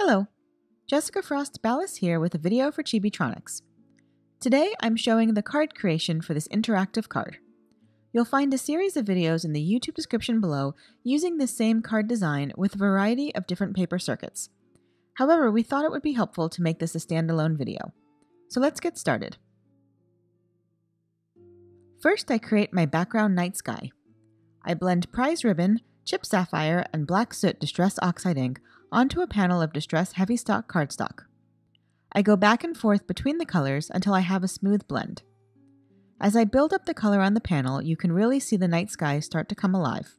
Hello, Jessica Frost Ballas here with a video for Chibitronics. Today I'm showing the card creation for this interactive card. You'll find a series of videos in the YouTube description below using this same card design with a variety of different paper circuits. However, we thought it would be helpful to make this a standalone video. So let's get started. First, I create my background night sky. I blend prize ribbon, chipped sapphire, and black soot distress oxide ink onto a panel of Distress Heavy Stock cardstock. I go back and forth between the colors until I have a smooth blend. As I build up the color on the panel, you can really see the night sky start to come alive.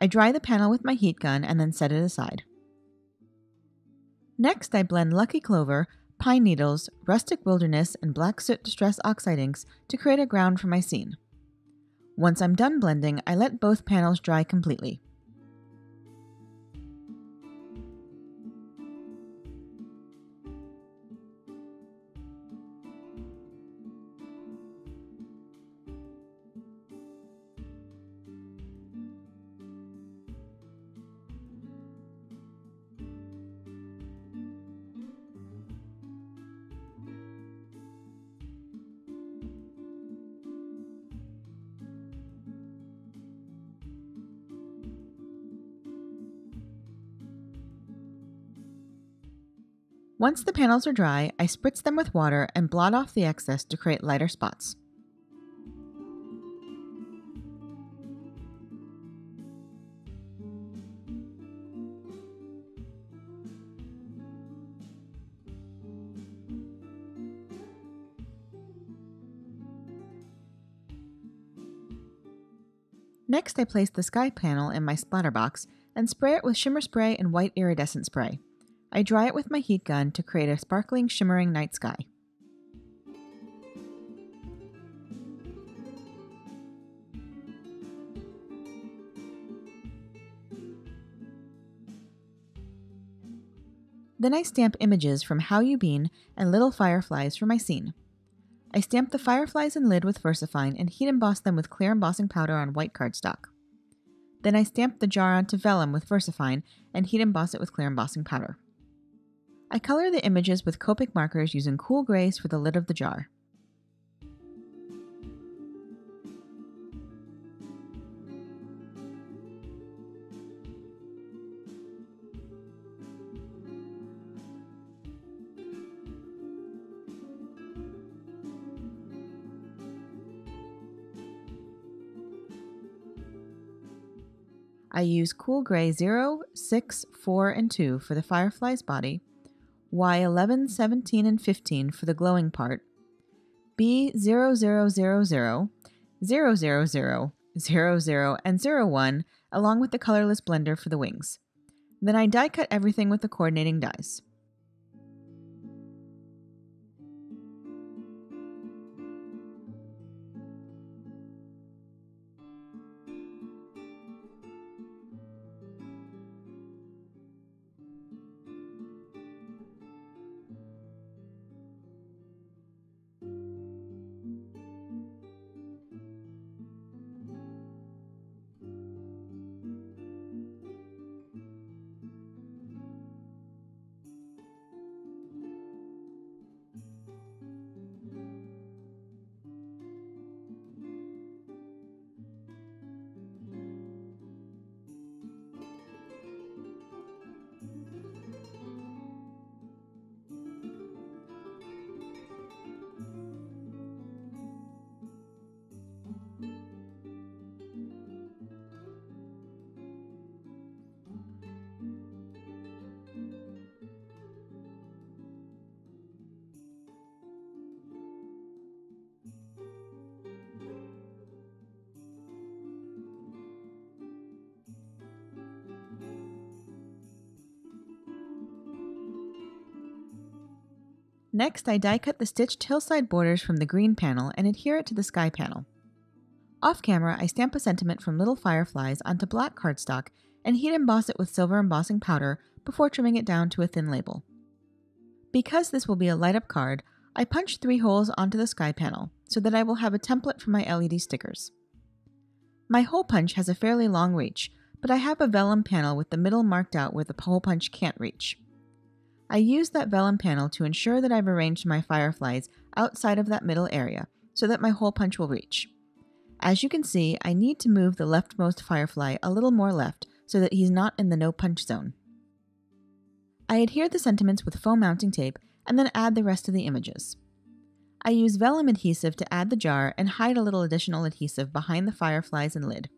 I dry the panel with my heat gun and then set it aside. Next, I blend Lucky Clover, Pine Needles, Rustic Wilderness, and Black Soot Distress Oxide inks to create a ground for my scene. Once I'm done blending, I let both panels dry completely. Once the panels are dry, I spritz them with water and blot off the excess to create lighter spots. Next, I place the sky panel in my splatter box and spray it with shimmer spray and white iridescent spray. I dry it with my heat gun to create a sparkling, shimmering night sky. Then I stamp images from How You Been and Little Fireflies for my scene. I stamp the fireflies and lid with VersaFine and heat emboss them with clear embossing powder on white cardstock. Then I stamp the jar onto vellum with VersaFine and heat emboss it with clear embossing powder. I color the images with Copic markers using cool grays for the lid of the jar. I use Cool Gray 0, 6, 4, and 2 for the firefly's body, Y11, 17, and 15 for the glowing part, B0000, 000, 00, and 01 along with the colorless blender for the wings. Then I die cut everything with the coordinating dies. Next, I die cut the stitched hillside borders from the green panel and adhere it to the sky panel. Off camera, I stamp a sentiment from Little Fireflies onto black cardstock and heat emboss it with silver embossing powder before trimming it down to a thin label. Because this will be a light up card, I punch three holes onto the sky panel so that I will have a template for my LED stickers. My hole punch has a fairly long reach, but I have a vellum panel with the middle marked out where the hole punch can't reach. I use that vellum panel to ensure that I've arranged my fireflies outside of that middle area so that my hole punch will reach. As you can see, I need to move the leftmost firefly a little more left so that he's not in the no punch zone. I adhere the sentiments with foam mounting tape and then add the rest of the images. I use vellum adhesive to add the jar and hide a little additional adhesive behind the fireflies and lid.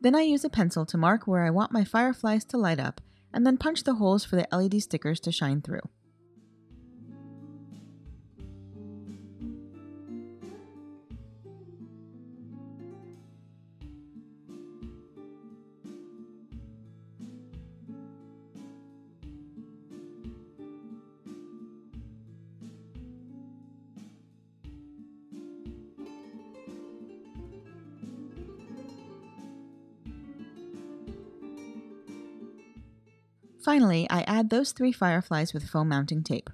Then I use a pencil to mark where I want my fireflies to light up and then punch the holes for the LED stickers to shine through. Finally, I add those three fireflies with foam mounting tape.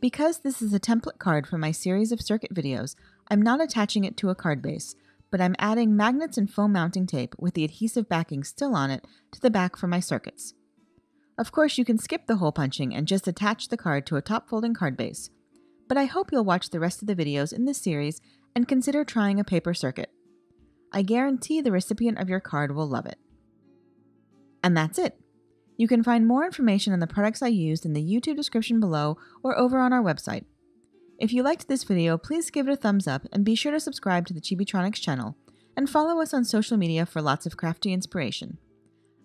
Because this is a template card for my series of circuit videos, I'm not attaching it to a card base, but I'm adding magnets and foam mounting tape with the adhesive backing still on it to the back for my circuits. Of course, you can skip the hole punching and just attach the card to a top folding card base, but I hope you'll watch the rest of the videos in this series and consider trying a paper circuit. I guarantee the recipient of your card will love it. And that's it. You can find more information on the products I used in the YouTube description below or over on our website. If you liked this video, please give it a thumbs up and be sure to subscribe to the Chibitronics channel and follow us on social media for lots of crafty inspiration.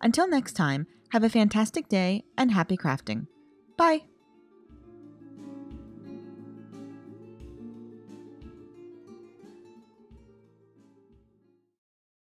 Until next time, have a fantastic day and happy crafting. Bye!